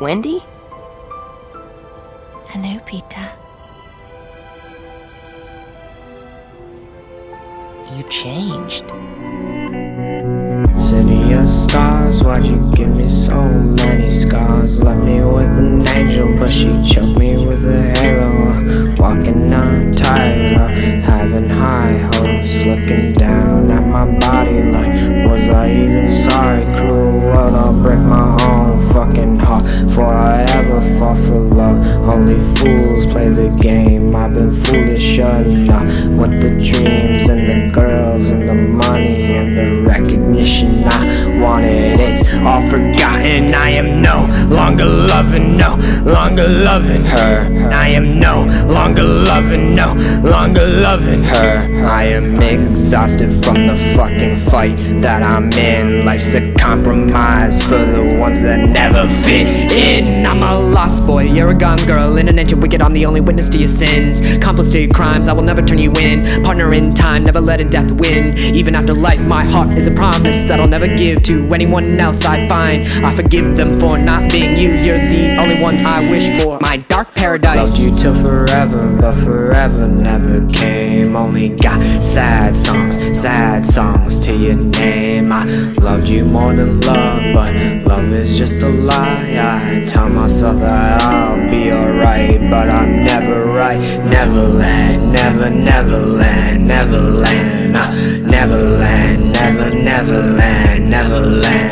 Wendy? Hello, Peter. You changed. City of stars, why'd you give me so many scars? Left me with an angel, but she choked me with a halo. Walking on Tyler, having high hopes, looking down at my body like, was I even sorry? Cruel world, I'll Only fools play the game. I've been foolish enough with the dreams and the girls and the money and the recognition I wanted. It's all forgotten. I am no longer loving, no longer loving her. I am no longer loving, no longer loving her. I am exhausted from the fucking fight that I'm in. Life's a compromise for the ones that never fit in. I'm a lost boy, you're a gone girl. In an ancient wicked, I'm the only witness to your sins. Accomplice to your crimes, I will never turn you in. Partner in time, never letting death win. Even after life, my heart is a promise that I'll never give to anyone else I find. I forgive them for not being you. You're the only one I wish for. My dark paradise. Loved you till forever, but forever never came. Only got sad songs, sad songs to your name. I loved you more than love, but love it's is just a lie. I tell myself that I'll be alright But I'm never right. Neverland, never, neverland, neverland uh, Neverland, never, neverland, neverland